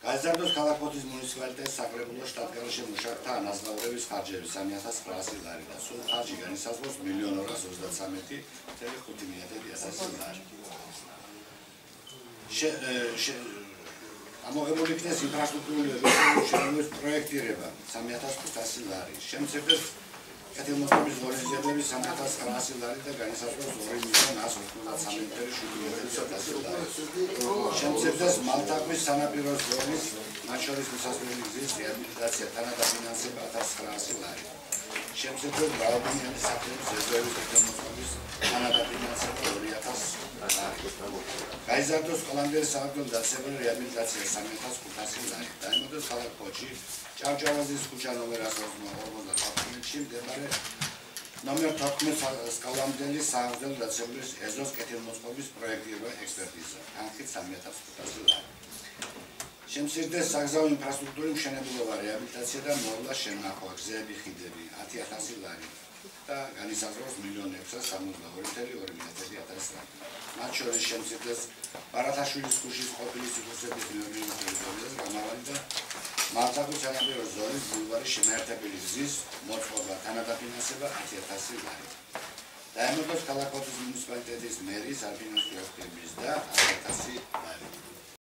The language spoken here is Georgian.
გაზარდოს ქალაქოთის მუნიციპალიტეტის საკრებულო შტატგარში მუშაკთა ანაზღაურების ხარჯები 3900 ლარი და სულ ხარჯი განისაზღვროს 1.233.5 მილიარდი ლარი. ამოღებული იქნეს ინფრასტრუქტურული შენობის პროექტირება 3500 ლარი. შემცირდეს კეთილმოწყობის ორგანიზების 3900 ლარი და განისაზღვროს 2 მილიონ 153.7 ლარი. შემცირდეს მალთაკვის სანაპირო ზონის მათ შორის მისასვლელი გზის რეაბილიტაცია თანადაფინანსება 1900 ლარი. შემცირდეს ბალკონიანი საფრთხის ზედოების კეთილმოწყობის თანადაფინანსება 2000 ლარი. გაიზარდოს კოლანდიერ საავტომობილო დაცემული რეაბილიტაცია 3500 ლარი. დაემოდგოს ქალაქ ჭავჭავაძის ქუჩა ნომერ 150-ში მდებარე ნომერ 14 სკალამდელი საავტომობილო დაცემული ეზოს კეთილმოწყობის პროექტირება ექსპერტიზა. თანხით 3500 ლარი. შემცირდეს საგზაო ინფრასტრუქტურის მშენებლობა, რეაბილიტაცია და მოვლა შენახვა, გზები, ხიდები 10000 ლარი. და განისაზღვროს 1.672.2 მილიარდი ლარი. მათ შორის შემცირდეს ბარათაშვილის ქუჩის ყოფილი ტერიტორიაზე გამავალი და მართაკის სანაპირო ზონის ბულვარის შემაერთებელი გზის მოწყობა, თანადაფინანსება 10000 ლარი. დაემოდგოს ქალაქ ოთის მუნიციპალიტეტის მერის არფინანსური აქტივების და 10000 ლარი.